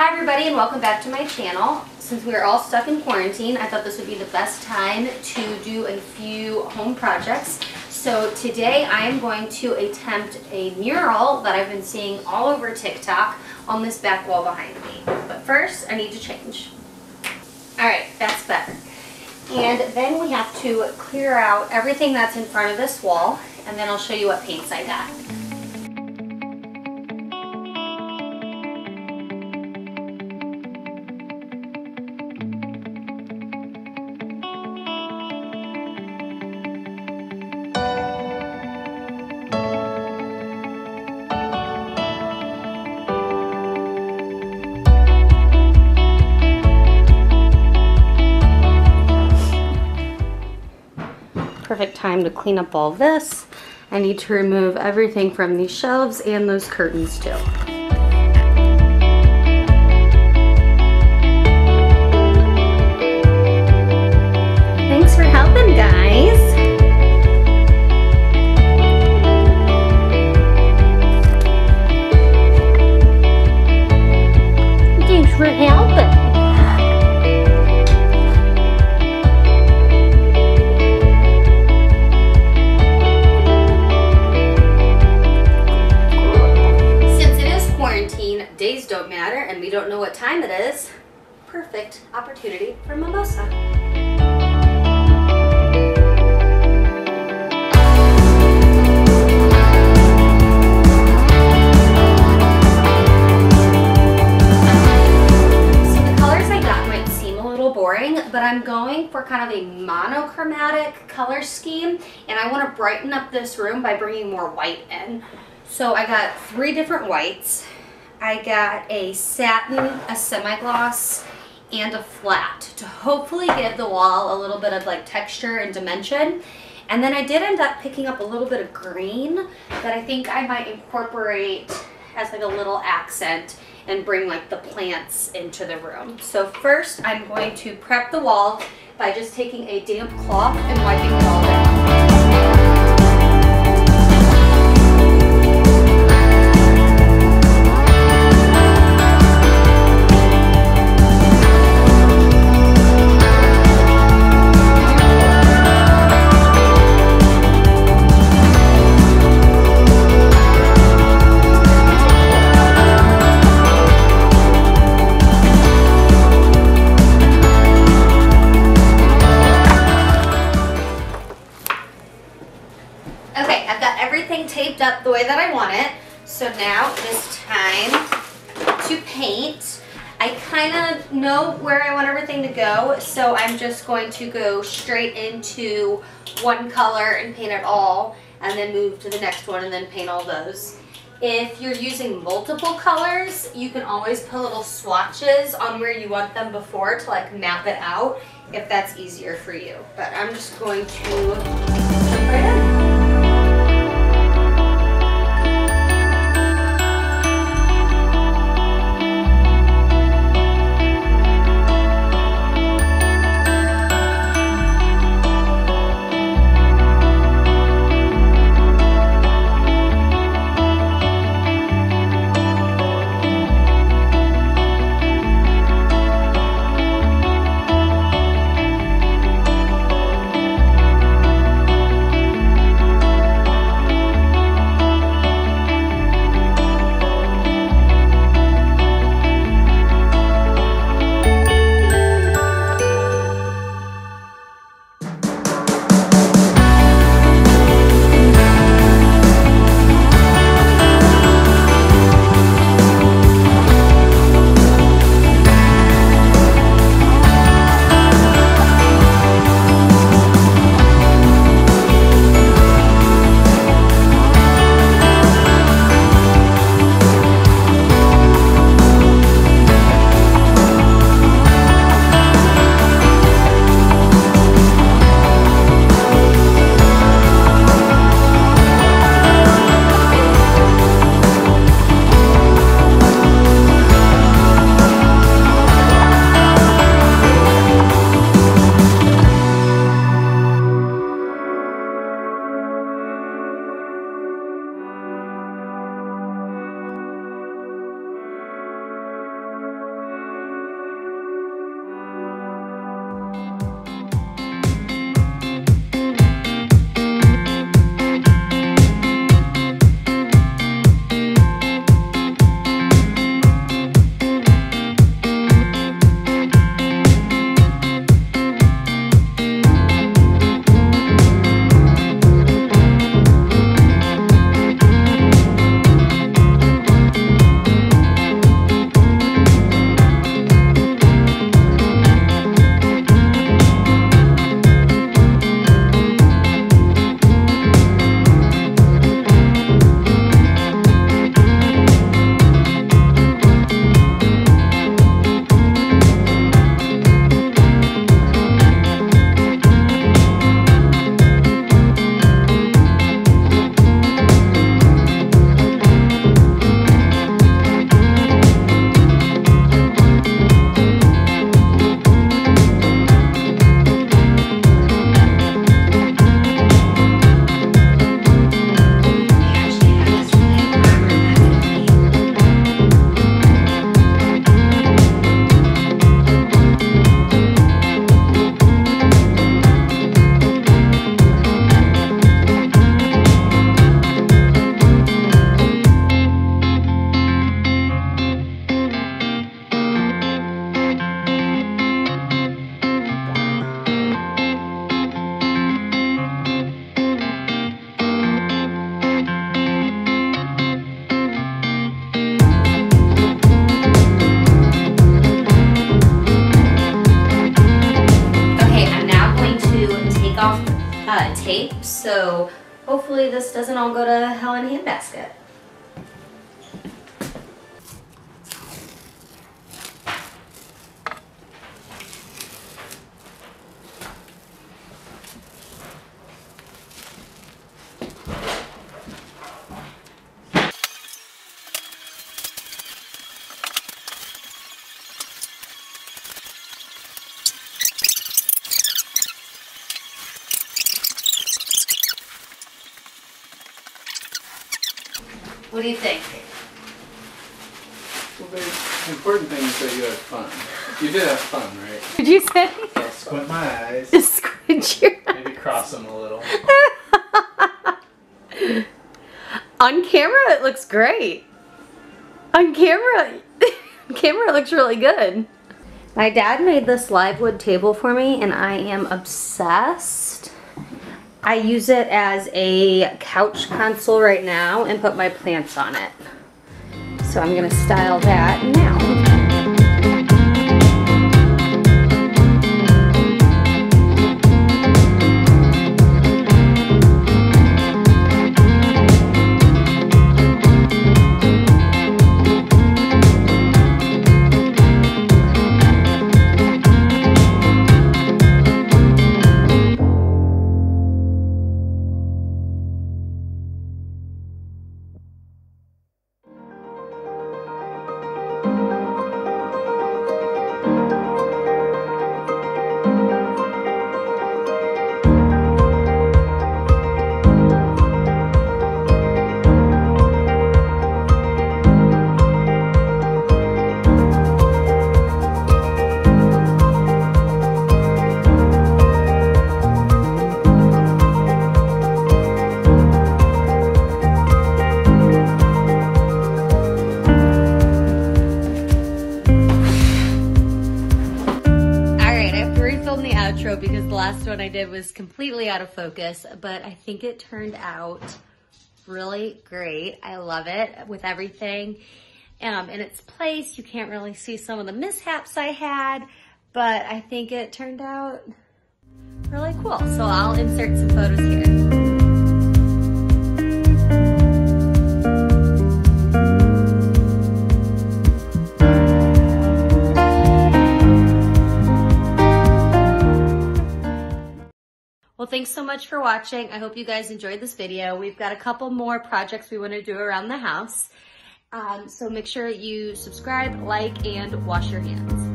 Hi everybody and welcome back to my channel. Since we are all stuck in quarantine, I thought this would be the best time to do a few home projects. So today I am going to attempt a mural that I've been seeing all over TikTok on this back wall behind me. But first, I need to change. Alright, that's better. And then we have to clear out everything that's in front of this wall, and then I'll show you what paints I got. Perfect time to clean up all this. I need to remove everything from these shelves and those curtains too. Perfect opportunity for mimosa. So, the colors I got might seem a little boring, but I'm going for kind of a monochromatic color scheme and I want to brighten up this room by bringing more white in. So I got three different whites. I got a satin, a semi-gloss, and a flat to hopefully give the wall a little bit of like texture and dimension. And then I did end up picking up a little bit of green that I think I might incorporate as like a little accent and bring like the plants into the room. So first I'm going to prep the wall by just taking a damp cloth and wiping it all down. That I want it. So now it is time to paint. I kind of know where I want everything to go, so I'm just going to go straight into one color and paint it all, and then move to the next one and then paint all those. If you're using multiple colors, you can always put little swatches on where you want them before to like map it out if that's easier for you. But I'm just going to tape, so hopefully this doesn't all go to hell in a handbasket. What do you think? Well, the important thing is that you had fun. You did have fun, right? Did you say? Yeah, squint my eyes. Just squint your eyes. Maybe cross them a little. On camera, it looks great. On camera, on camera, it looks really good. My dad made this live wood table for me, and I am obsessed. I use it as a couch console right now and put my plants on it. So I'm gonna style that now. I did was completely out of focus, but I think it turned out really great. I love it with everything um, in its place. You can't really see some of the mishaps I had, but I think it turned out really cool. So I'll insert some photos here. Thanks so much for watching. I hope you guys enjoyed this video. We've got a couple more projects we want to do around the house. Um, so make sure you subscribe, like, and wash your hands.